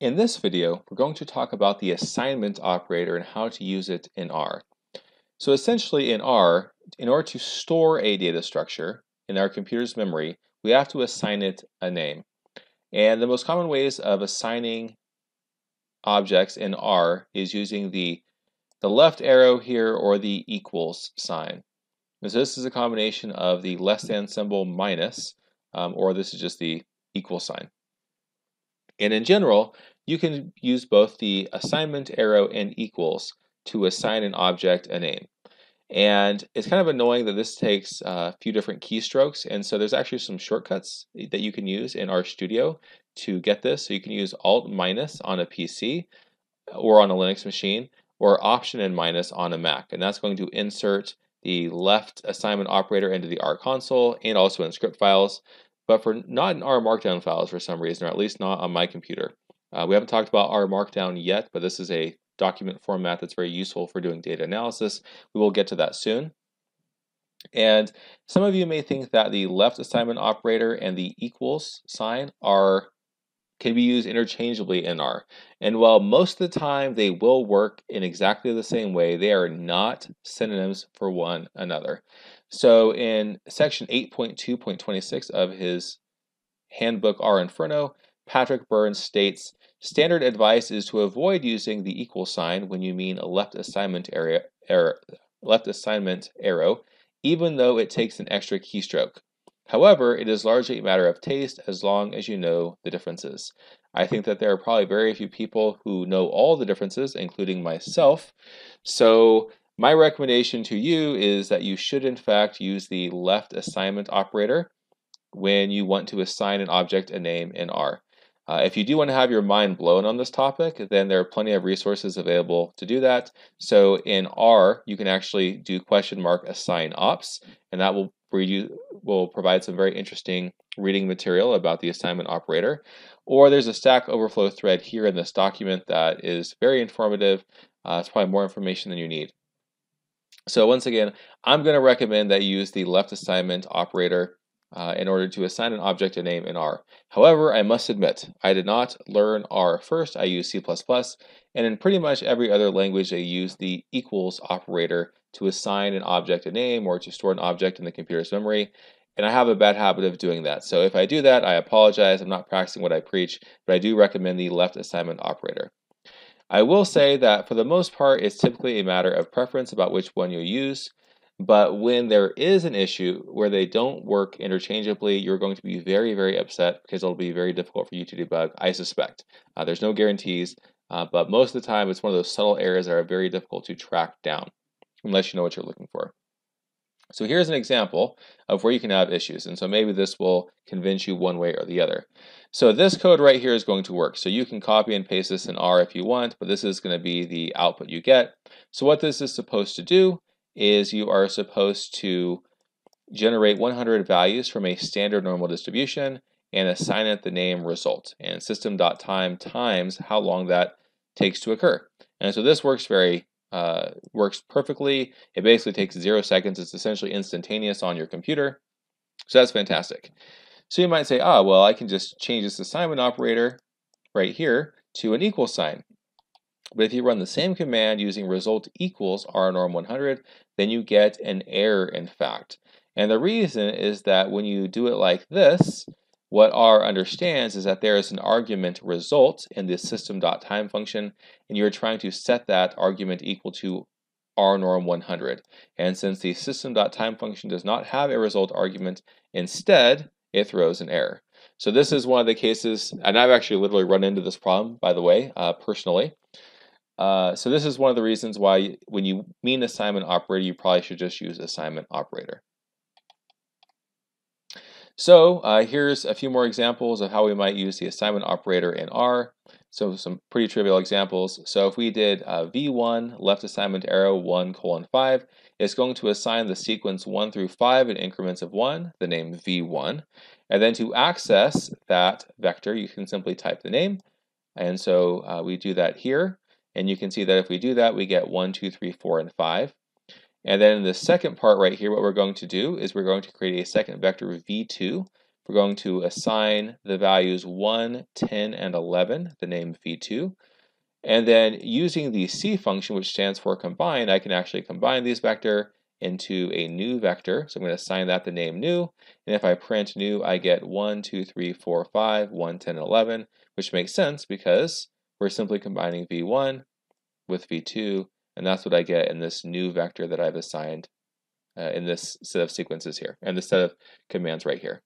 In this video, we're going to talk about the assignment operator and how to use it in R. So essentially in R, in order to store a data structure in our computer's memory, we have to assign it a name. And the most common ways of assigning objects in R is using the, the left arrow here or the equals sign. And so this is a combination of the less than symbol minus, um, or this is just the equal sign. And in general, you can use both the assignment arrow and equals to assign an object a name. And it's kind of annoying that this takes a few different keystrokes. And so there's actually some shortcuts that you can use in RStudio to get this. So you can use Alt minus on a PC or on a Linux machine, or Option and minus on a Mac. And that's going to insert the left assignment operator into the R console and also in script files but for not in R Markdown files for some reason, or at least not on my computer. Uh, we haven't talked about R Markdown yet, but this is a document format that's very useful for doing data analysis. We will get to that soon. And some of you may think that the left assignment operator and the equals sign are can be used interchangeably in R. And while most of the time they will work in exactly the same way, they are not synonyms for one another. So in section 8.2.26 of his handbook R Inferno, Patrick Burns states, standard advice is to avoid using the equal sign when you mean a left assignment area, error, left assignment arrow, even though it takes an extra keystroke. However, it is largely a matter of taste as long as you know the differences. I think that there are probably very few people who know all the differences, including myself. So my recommendation to you is that you should in fact use the left assignment operator when you want to assign an object a name in R. Uh, if you do want to have your mind blown on this topic, then there are plenty of resources available to do that. So in R, you can actually do question mark assign ops, and that will you will provide some very interesting reading material about the assignment operator. Or there's a Stack Overflow thread here in this document that is very informative. Uh, it's probably more information than you need. So once again, I'm going to recommend that you use the left assignment operator uh, in order to assign an object a name in R. However, I must admit, I did not learn R first, I used C++, and in pretty much every other language, they use the equals operator to assign an object a name or to store an object in the computer's memory, and I have a bad habit of doing that. So if I do that, I apologize, I'm not practicing what I preach, but I do recommend the left assignment operator. I will say that for the most part, it's typically a matter of preference about which one you use. But when there is an issue where they don't work interchangeably, you're going to be very, very upset because it'll be very difficult for you to debug, I suspect. Uh, there's no guarantees, uh, but most of the time it's one of those subtle errors that are very difficult to track down unless you know what you're looking for. So here's an example of where you can have issues. And so maybe this will convince you one way or the other. So this code right here is going to work. So you can copy and paste this in R if you want, but this is going to be the output you get. So what this is supposed to do is you are supposed to generate 100 values from a standard normal distribution and assign it the name result and system.time times how long that takes to occur. And so this works very uh, works perfectly. It basically takes zero seconds. It's essentially instantaneous on your computer. So that's fantastic. So you might say, ah, well, I can just change this assignment operator right here to an equal sign. But if you run the same command using result equals rnorm100, then you get an error in fact. And the reason is that when you do it like this, what R understands is that there is an argument result in the system.time function, and you're trying to set that argument equal to rnorm100. And since the system.time function does not have a result argument, instead, it throws an error. So this is one of the cases, and I've actually literally run into this problem, by the way, uh, personally. Uh, so this is one of the reasons why when you mean assignment operator, you probably should just use assignment operator. So uh, here's a few more examples of how we might use the assignment operator in R. So some pretty trivial examples. So if we did uh, V1 left assignment arrow 1 colon 5, it's going to assign the sequence 1 through 5 in increments of 1, the name V1. And then to access that vector, you can simply type the name. And so uh, we do that here. And you can see that if we do that, we get 1, 2, 3, 4, and 5. And then in the second part right here, what we're going to do is we're going to create a second vector v2 we're going to assign the values 1, 10, and 11, the name v2. And then using the C function, which stands for combine, I can actually combine these vector into a new vector. So I'm going to assign that the name new. And if I print new, I get 1, 2, 3, 4, 5, 1, 10, 11, which makes sense because we're simply combining v1 with v2, and that's what I get in this new vector that I've assigned uh, in this set of sequences here, and the set of commands right here.